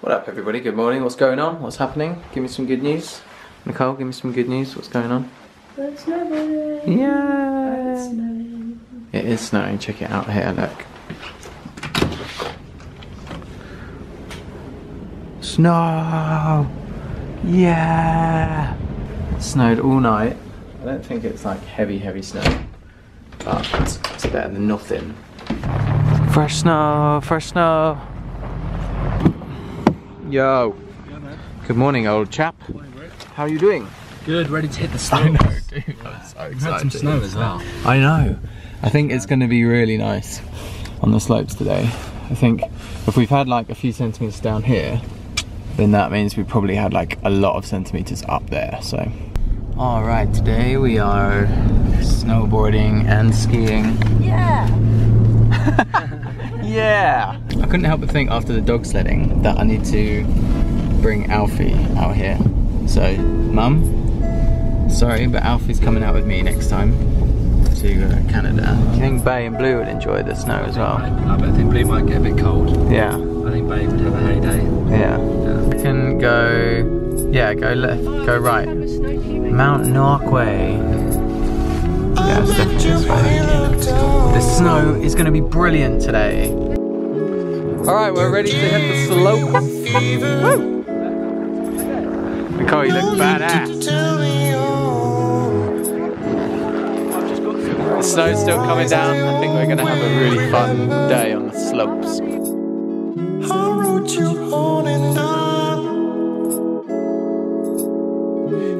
What up, everybody? Good morning. What's going on? What's happening? Give me some good news. Nicole, give me some good news. What's going on? It's snowing. Yeah. It's snowing. It is snowing. Check it out here. Look. Snow. Yeah. It snowed all night. I don't think it's like heavy, heavy snow, but it's, it's better than nothing. Fresh snow. Fresh snow. Yo. Good morning, old chap. How are you doing? Good, ready to hit the snow. I know, dude. I'm so We've had some snow as well. I know. I think it's going to be really nice on the slopes today. I think if we've had like a few centimeters down here, then that means we probably had like a lot of centimeters up there. So, all right, today we are snowboarding and skiing. Yeah. Yeah. I couldn't help but think after the dog sledding that I need to bring Alfie out here. So, Mum, sorry, but Alfie's coming out with me next time to uh, Canada. I think Bay and Blue would enjoy the snow as well? I bet I think Blue might get a bit cold. Yeah, I think Bay would have a heyday. yeah. We can go, yeah, go left, go right. Mount Norquay. Yeah, it's definitely. The snow is going to be brilliant today. All right, we're ready to hit the slope. Woo! Nicole, you look badass. Eh? The snow's still coming down. I think we're going to have a really fun day on the slopes. I wrote you on and on.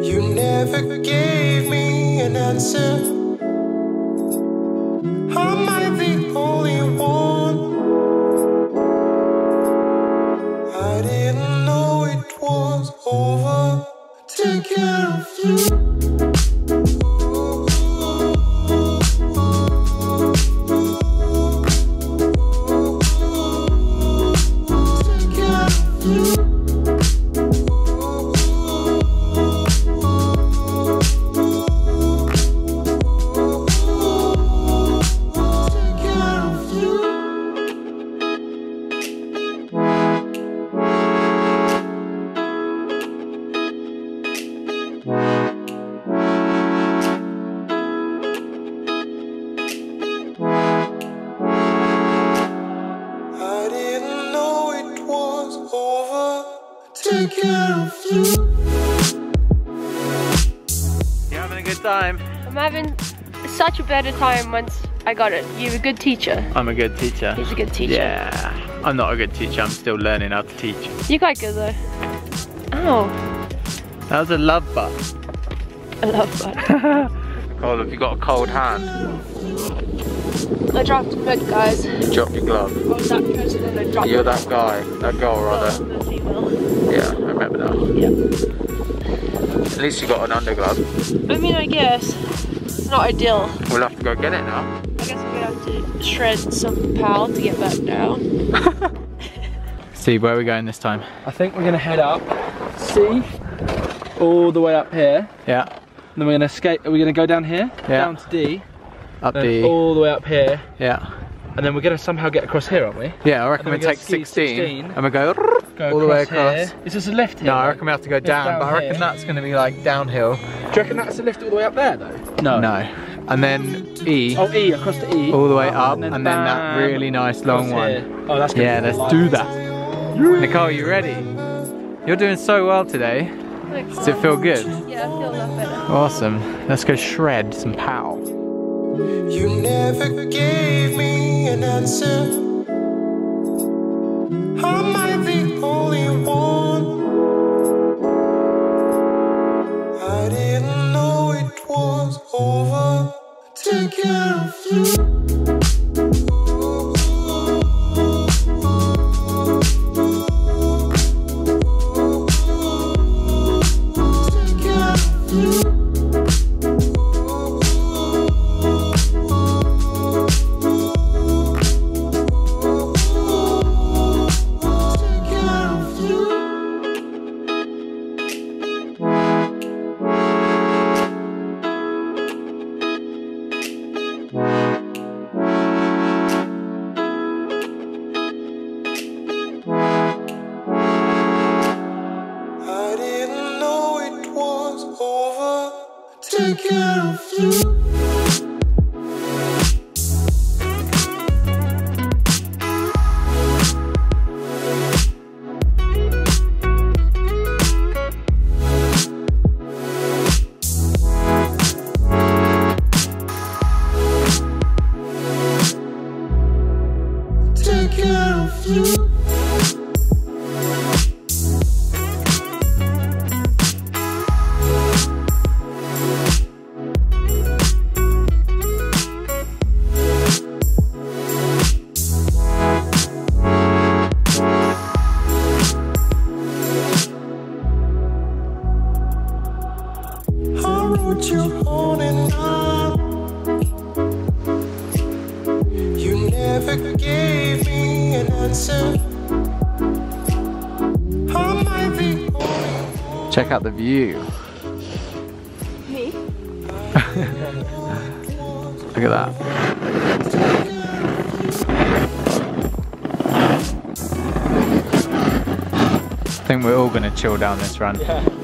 You never gave me an answer. Such a better time once I got it. You're a good teacher. I'm a good teacher. He's a good teacher. Yeah. I'm not a good teacher. I'm still learning how to teach. You're quite good though. Oh, That was a love butt. I love that. Nicole, have you got a cold hand? I dropped a bit, guys. You dropped your glove. I was that person and I dropped You're that guy. That girl, rather. Oh. Yeah, I remember that. Yeah. At least you got an underglove. I mean, I guess not ideal. We'll have to go get it now. I guess I'm gonna have to shred some pow to get back down. Steve, where are we going this time? I think we're gonna head up see, all the way up here. Yeah. And then we're gonna skate are we're gonna go down here, Yeah. down to D, Up then the. all the way up here, Yeah. and then we're gonna somehow get across here, aren't we? Yeah, I reckon we we take 16, 16, and we go, Go all the way across across. Here. Is this a lift here? No, I reckon we have to go down, down but I reckon here. that's going to be like downhill. Do you reckon that's a lift all the way up there though? No. No. And then E, Oh E, across to E. all the way up, and and then, then that really nice long across one. here. Oh, that's gonna Yeah, be let's light. do that. Nicole, you ready? You're doing so well today. Does it feel good? Yeah, I feel a lot better. Awesome. Let's go shred some pow. You never gave me an answer. Take care of you. Never gave me an answer. Am I the only? Check out the view. Me? Look at that. I think we're all gonna chill down this run. Yeah.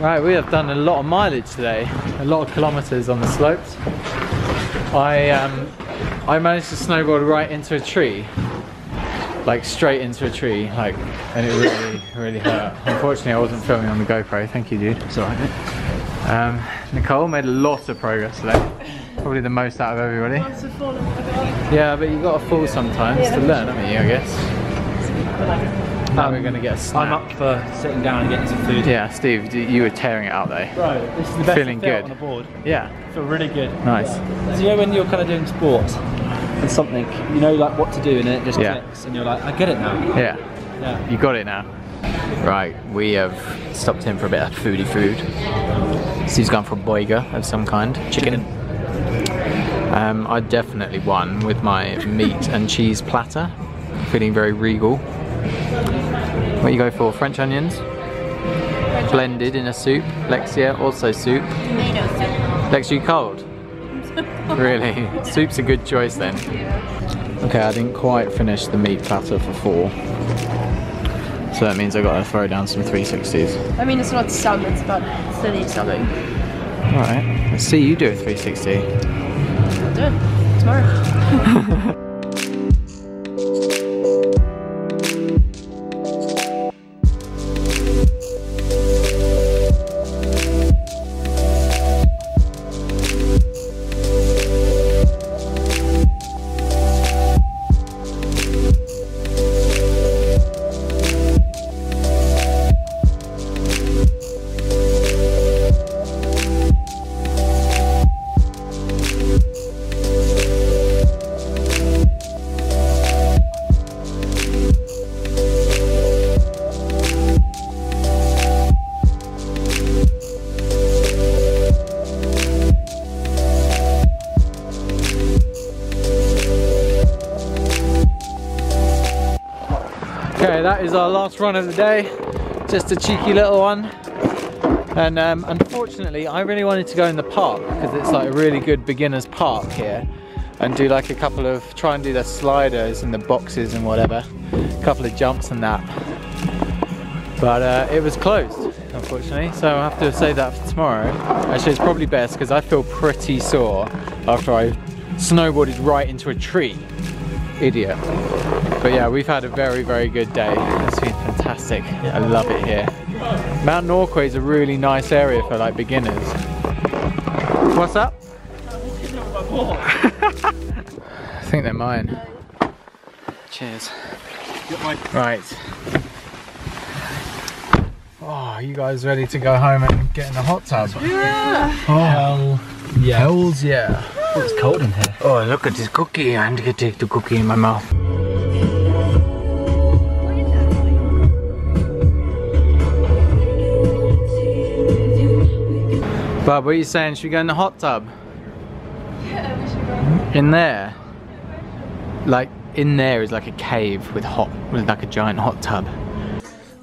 Right, we have done a lot of mileage today, a lot of kilometers on the slopes. I um, I managed to snowboard right into a tree, like straight into a tree, like, and it really, really hurt. Unfortunately, I wasn't filming on the GoPro. Thank you, dude. It's alright. Um, Nicole made a lot of progress today. Probably the most out of everybody. Yeah, but you've got to fall sometimes yeah. to learn, haven't you? I guess. Now we're gonna get a snack. I'm up for sitting down and getting some food. Yeah, Steve, you were tearing it out there. Bro, this is the best Feeling good. on the board. Yeah, I feel really good. nice. So you know when you're kind of doing sports and something, you know like what to do and then it just Yeah. clicks and you're like, I get it now. Yeah, Yeah. you got it now. Right, we have stopped in for a bit of foodie food. Steve's gone for a boiga of some kind, chicken. Um, I definitely won with my meat and cheese platter. Feeling very regal. What you go for? French onions? Blended in a soup. Lexia, also soup. Tomato soup. Lexia, you cold? really? Soup's a good choice then. Okay, I didn't quite finish the meat platter for four. So that means I gotta throw down some 360s. I mean, it's not some, it's about 30 something. Alright, let's see you do a 360. I'll do it tomorrow. Okay, that is our last run of the day. Just a cheeky little one. And um, unfortunately, I really wanted to go in the park because it's like a really good beginner's park here and do like a couple of, try and do the sliders and the boxes and whatever. A couple of jumps and that. But uh, it was closed, unfortunately, so I'll have to save that for tomorrow. Actually, it's probably best because I feel pretty sore after I snowboarded right into a tree. Idiot. But yeah, we've had a very, very good day. It's been fantastic. I love it here. Mount Norquay is a really nice area for like beginners. What's up? I think they're mine. Cheers. Right. Oh, you guys ready to go home and get in the hot tub? Yeah. Oh, Yeah. hells yeah. Oh, it's cold in here. Oh, look at this cookie. I'm gonna take the cookie in my mouth. Bob, what are you saying? Should we go in the hot tub? Yeah, In there? Like, in there is like a cave with hot, with like a giant hot tub.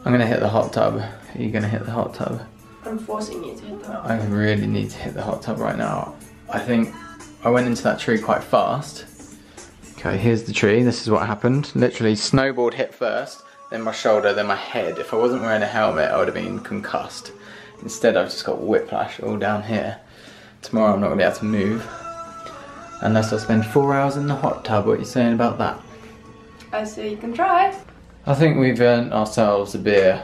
I'm gonna hit the hot tub. Are you gonna hit the hot tub? I'm forcing you to hit that. I really need to hit the hot tub right now. I think I went into that tree quite fast. Okay, here's the tree. This is what happened. Literally, snowboard hit first, then my shoulder, then my head. If I wasn't wearing a helmet, I would have been concussed. Instead, I've just got whiplash all down here. Tomorrow, I'm not gonna be able to move unless I spend four hours in the hot tub. What are you saying about that? I say you can try. I think we've earned ourselves a beer.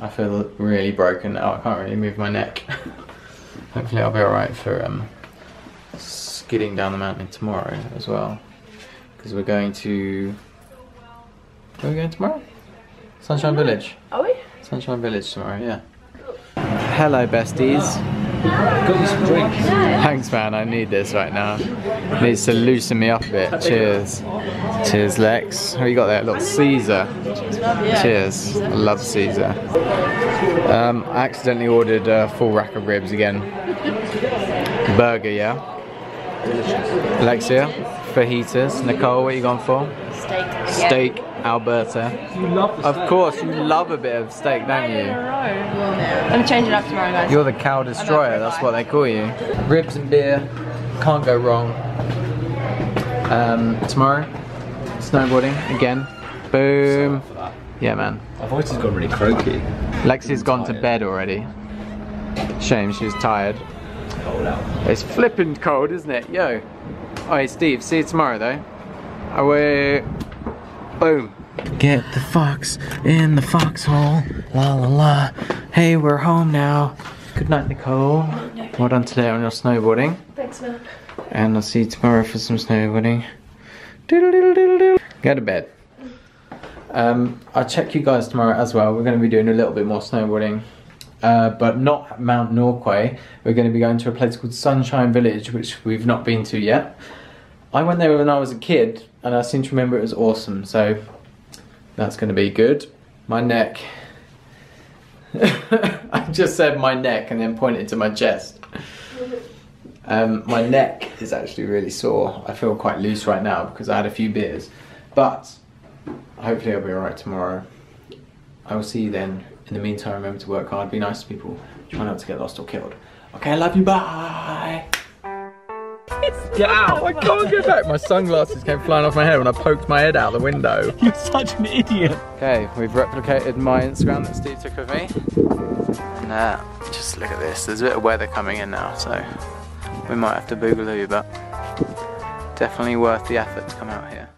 I feel really broken now. I can't really move my neck. Hopefully, I'll be alright for um, skidding down the mountain tomorrow as well. Because we're going to. Where are we going tomorrow? Sunshine Village. Are we? Sunshine Village tomorrow, yeah. Hello, besties. Got you some drink. Thanks, man. I need this right now. Needs to loosen me up a bit. Cheers. Cheers, Lex. What you got there? Little Caesar. Cheers. I love Caesar. Um, I accidentally ordered a full rack of ribs again. Burger, yeah. Delicious. Alexia, fajitas. Nicole, what are you going for? Steak. Steak, Alberta. You love the Of course, you love a bit of steak, don't you? I'm gonna it up tomorrow, guys. You're the cow destroyer, that's what they call you. Ribs and beer, can't go wrong. Um, tomorrow, snowboarding again. Boom. Yeah, man. My voice has gone really croaky. Lexi's gone to bed already. Shame, she's tired. Cold out. It's flipping cold, isn't it? Yo. Alright, Steve, see you tomorrow though. I will. Boom. Get the fox in the foxhole. La la la. Hey, we're home now. Good night, Nicole. Well done today on your snowboarding. Thanks, man. And I'll see you tomorrow for some snowboarding. Doodle doodle doodle doodle. Go to bed. Um, I'll check you guys tomorrow as well. We're going to be doing a little bit more snowboarding. Uh, but not Mount Norquay. We're going to be going to a place called Sunshine Village, which we've not been to yet. I went there when I was a kid, and I seem to remember it was awesome. So that's going to be good. My neck. I just said my neck and then pointed to my chest. Um, my neck is actually really sore. I feel quite loose right now because I had a few beers. But hopefully I'll be alright tomorrow. I will see you then. In the meantime, remember to work hard, be nice to people, try not to get lost or killed. Okay, I love you, bye! Get out! I can't get back. My sunglasses came flying off my head when I poked my head out the window. You're such an idiot. Okay, we've replicated my Instagram that Steve took of me. And uh, just look at this. There's a bit of weather coming in now, so we might have to boogaloo, but definitely worth the effort to come out here.